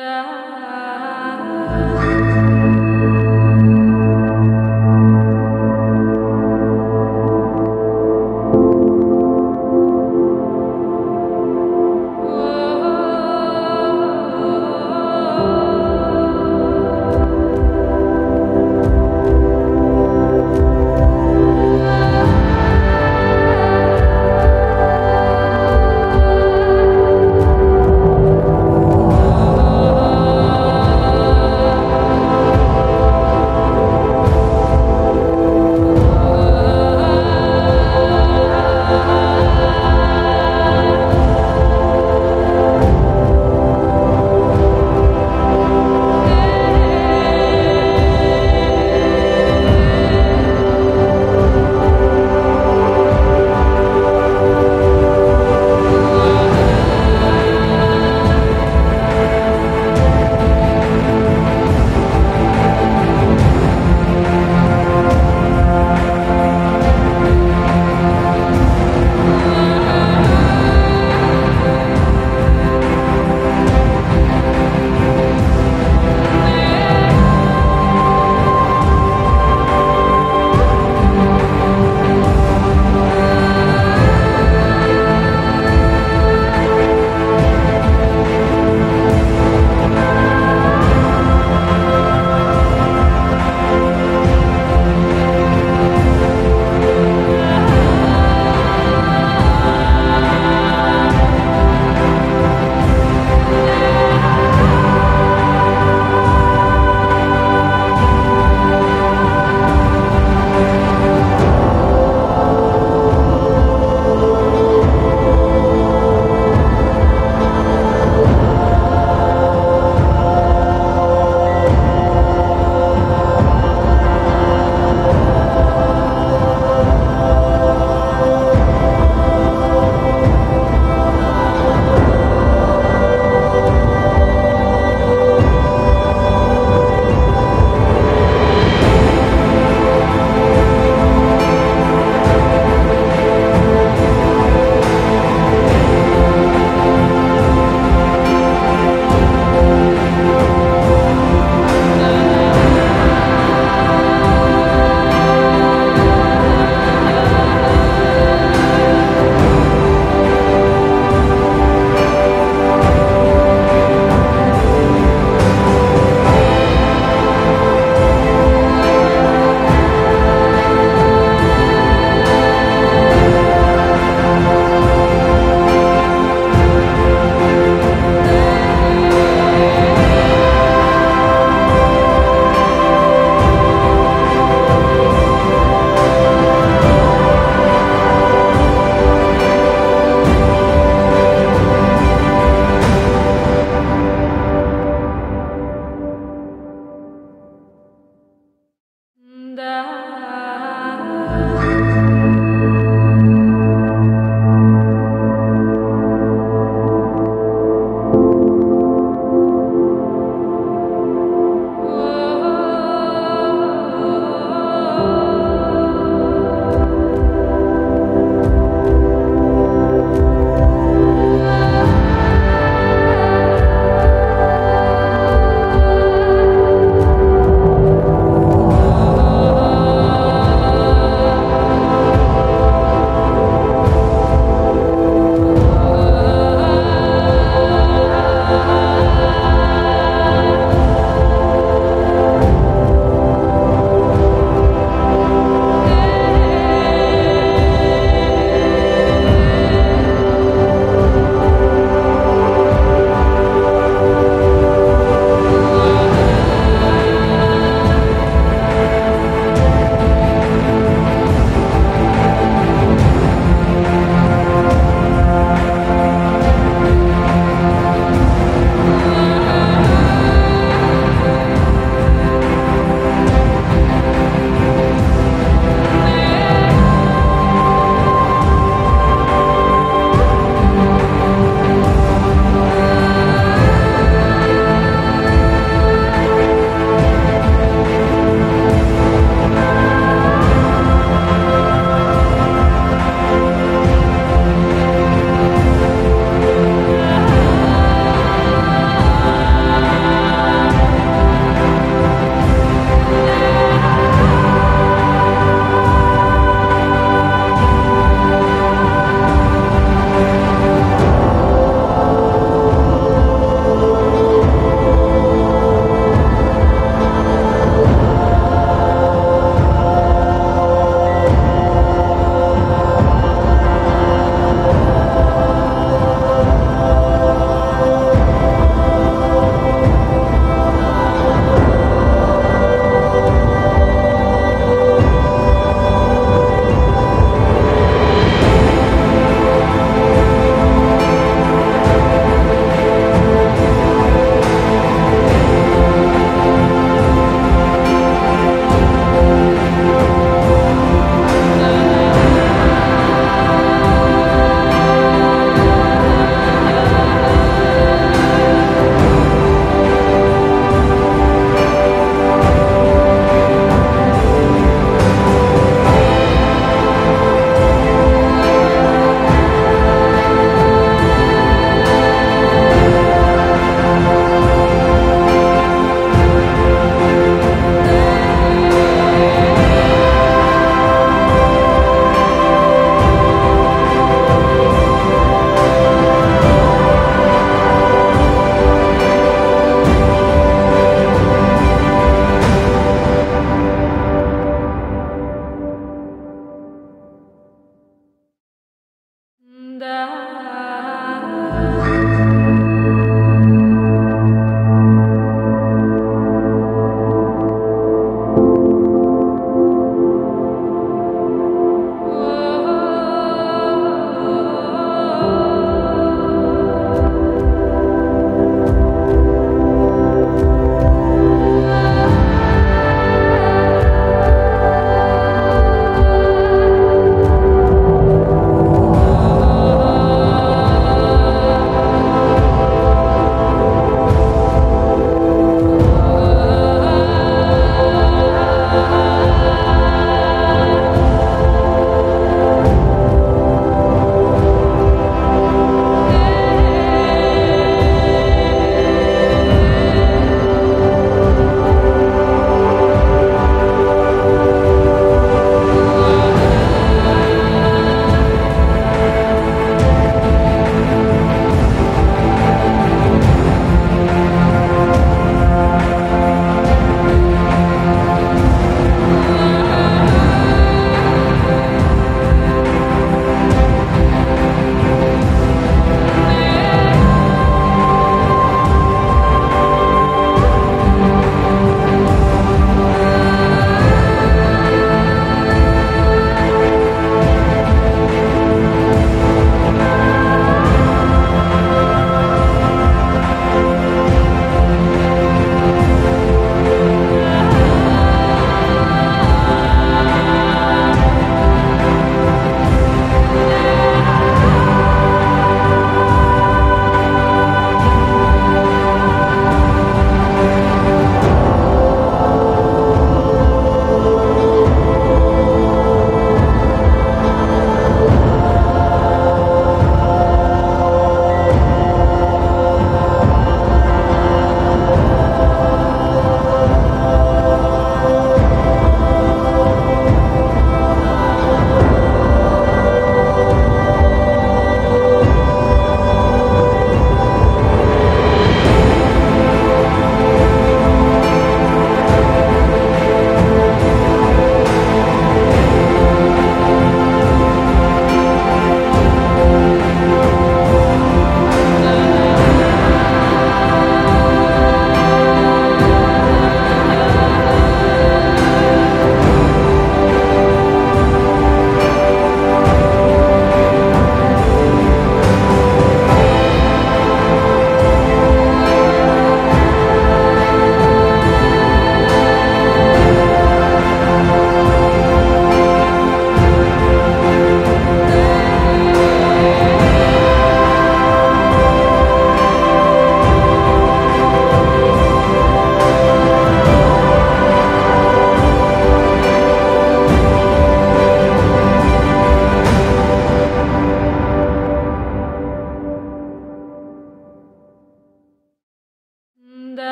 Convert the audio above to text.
the